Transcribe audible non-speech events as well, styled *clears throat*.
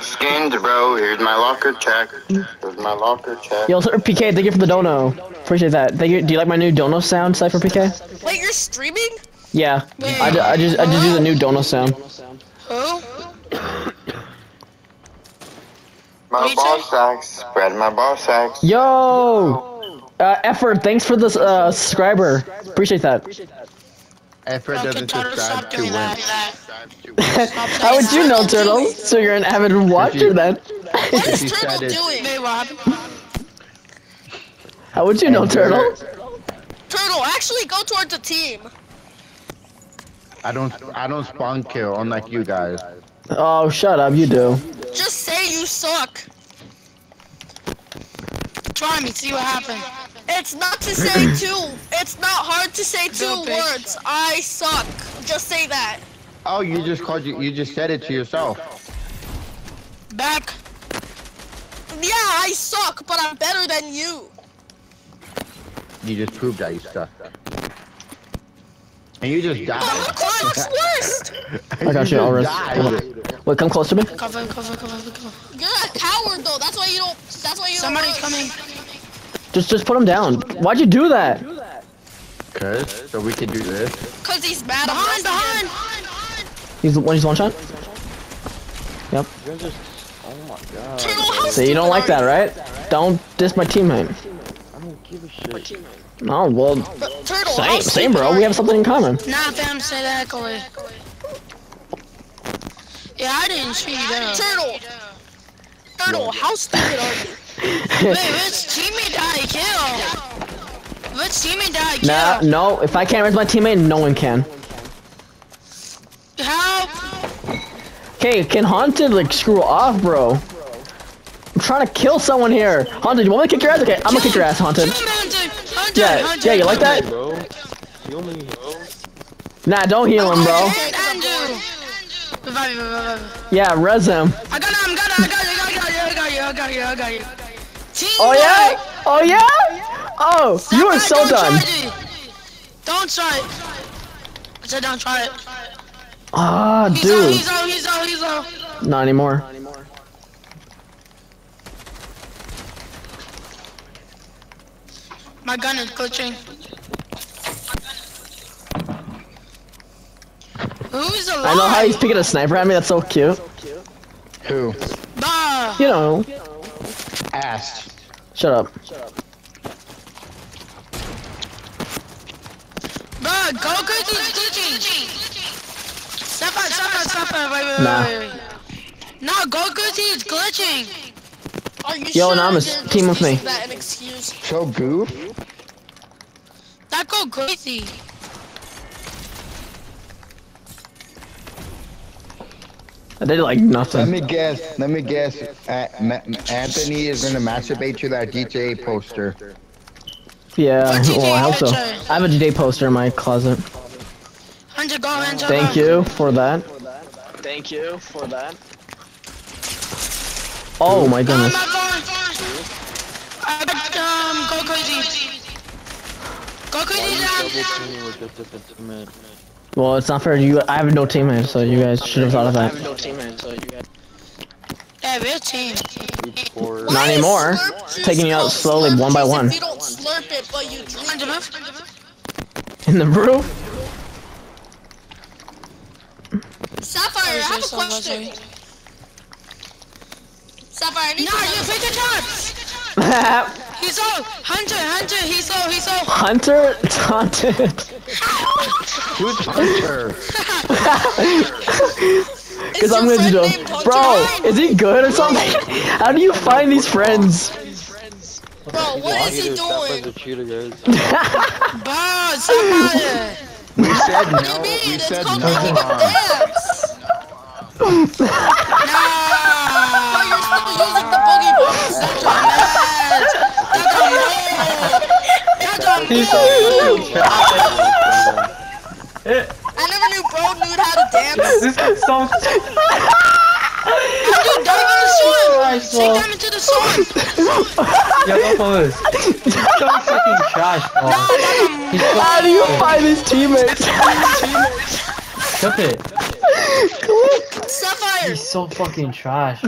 skinned, bro. Here's my locker check. Here's my locker check. Yo, sir, PK, thank you for the dono. Appreciate that. Thank you. Do you like my new dono sound, Cypher PK? Wait, you're streaming? Yeah. I, I just I just do the new dono sound. Who? My ball you sacks. Spread my ball sacks. Yo! Uh, effort, thanks for the uh, subscriber. Appreciate that. Effort Okay, doesn't Turtle, subscribe stop to doing *laughs* How would you know, Turtle? So you're an avid watcher then. What If Turtle said doing? Wait. How would you know, Turtle? Turtle, actually go towards the team. I don't I don't spawn kill unlike you guys. Oh, shut up, you do. Just say you suck. Try me, see what happens. It's not to *clears throat* say two. It's not hard to say two words. I suck. Just say that. Oh, you just called you you just said it to yourself. Back. Yeah, I suck, but I'm better than you. You just proved that you suck. And you just But died. look who looks worst. *laughs* I got you, just Alriz. died. Wait, come close to me. Cover, cover, cover, cover. You're a coward though. That's why you don't. That's why you Somebody's don't. coming. Just just put him down. Why'd you do that? Cause so we can do this. Cause he's mad. Behind, I'm behind. He's one. He's one shot. Yep. Oh my god. Turtle, So you don't like that, right? Don't diss my teammate. I don't give a shit. Oh well, But Turtle, same, same, bro. We have something in common. Nah, fam, say that away. Yeah, I didn't shoot you down. Turtle. Turtle, how stupid are you? *laughs* Wait, which teammate did I kill? Which teammate did I kill? Nah, no. If I can't raise my teammate, no one can. How? Okay, can Haunted like screw off, bro? I'm trying to kill someone here. Haunted, you want me to kick your ass? Okay, I'm gonna kick your ass, Haunted. Kill him, Hunter. Hunter, Yeah, Hunter. yeah, you like that? Bro. Heal me, bro. Nah, don't heal oh, him, bro. Revive you, revive you. Yeah, res him. I got him, got him, I got you, I got you, I got you, I got you, I got you. Team Oh yeah? Oh yeah? Oh, you are so don't done. Try it. Don't try it. I said don't try it. Ah, He's out, dude. he's out, he's out, he's out. Not anymore. My gun is glitching. Who's alive? I know how he's picking a sniper at me. That's so cute. Who? Bah. You know. Ass. Shut up. Bah, Goku is glitching. Stop it, stop it, stop it. Wait, wait, Nah. wait, wait, wait. No, Goku is glitching. Are you Yo, sure Namas, you're team with me. using That an excuse. So goof. That go crazy. I did like nothing. Let me guess. Let me guess. A- Ma- Anthony is gonna masturbate to that GTA poster. Yeah, What well, I you hope so. I have a J poster in my closet. Hunter, go, Hunter. Thank you for that. Thank you for that. Oh my goodness. my phone. I got, um, go crazy. Go crazy down. with just a sentiment. Well, it's not fair. You, I have no teammates, so you guys should have thought of that. Yeah, we're a team. Or Not Why is anymore. slurp Taking you out slowly, one by one. You don't slurp it, but you drink Hunter, it. move. In the roof. Sapphire, I have a question. Sapphire, I need No, to you know- pick the traps. He's so Hunter, Hunter. He's so, he's so. Hunter taunted. Who's Hunter? Is *laughs* Cause I'm your gonna do friend named Bro, is he good or something? *laughs* How do you find these friends? Bro, what is he Sapphire doing? the cheater, guys. *laughs* Bah, somebody. We said What do no. you mean? We It's said called no. He's so I never knew bro knew how to dance. This is so Hunter, dive in the sword. Christ, Take bro. them into the sword. Yeah, go for this. He's so fucking trash, bro. He's so How do you find these teammates? Clip it. Sapphire. He's so fucking trash.